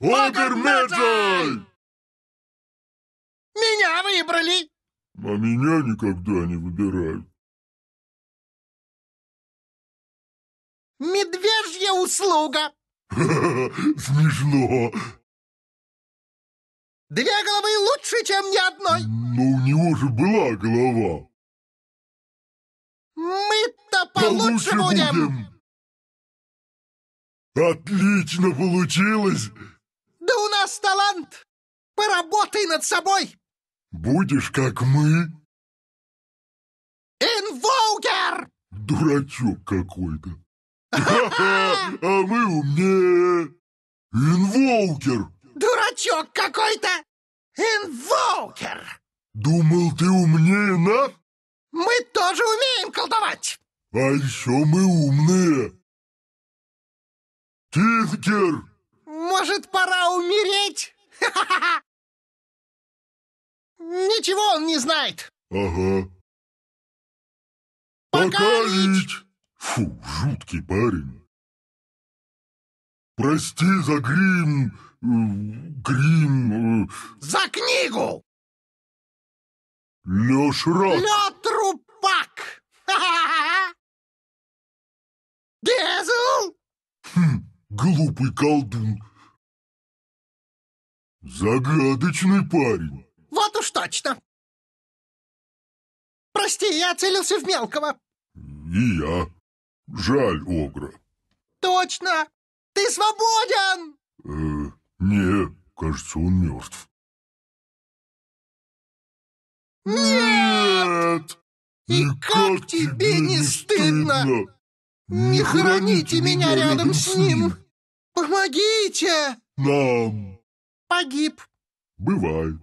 Огр! Меня выбрали! А меня никогда не выбирают. Медвежья услуга! Смешно. Две головы лучше, чем ни одной! Но у него же была голова. Мы-то получше будем! Отлично получилось! Да у нас талант! Поработай над собой! Будешь как мы? Инвоукер! Дурачок какой-то. А мы умнее. Инвоукер! Дурачок какой-то! Инвоукер! Думал, ты умнее нас? Мы тоже умеем колдовать! А еще мы умные. Тинкер! Может, пора умереть? Ничего он не знает. Ага. Пока, Лич! Фу, жуткий парень. Прости за грим... э, Грим... э, За книгу! Лёш Рак. Лед трупак! Дезл! Хм, глупый колдун. Загадочный парень. Вот уж точно. Прости, я целился в мелкого. И я. Жаль Огра. Точно! Ты свободен! Э, не, кажется, он мертв. Нет! И как тебе не стыдно? Не храните меня рядом с ним! Помогите! Нам Погиб. бывает.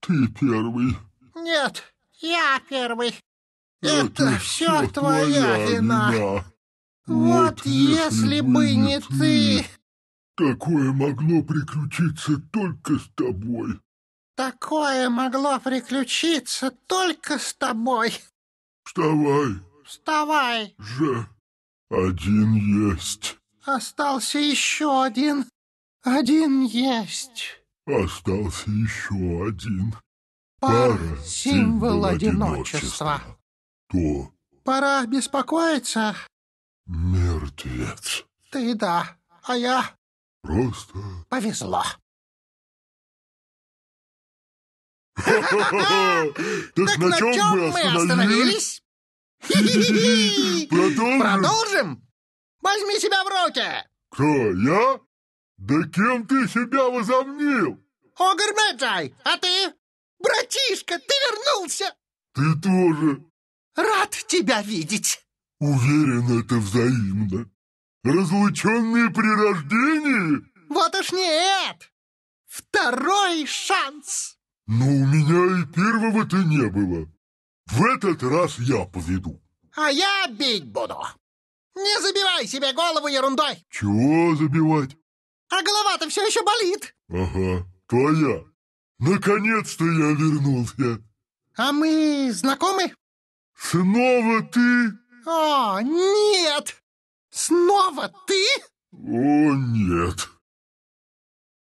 Ты первый. Нет, я первый. Это все твоя вина. Вот если бы не ты. Такое могло приключиться только с тобой. Такое могло приключиться только с тобой. Вставай Вставай, же. Один есть. остался еще один. Один есть. Остался еще один. Пара, Пара символ одиночества. одиночества. То Пора беспокоиться. мертвец. Ты да, а я Просто... повезло. Так на чем мы остановились? Продолжим? Продолжим? Возьми себя в руки! Кто, я? Да кем ты себя возомнил? Огр Меджай, а ты? Братишка, ты вернулся! Ты тоже. Рад тебя видеть! Уверен, это взаимно. Разлученные при рождении? Вот уж нет! Второй шанс! Но у меня и первого-то не было. В этот раз я поведу. А я бить буду! Не забивай себе голову ерундой! Чего забивать? А голова-то все еще болит! Ага, твоя. Наконец-то я вернулся. А мы знакомы? Снова ты? О, нет! Снова ты? О, нет.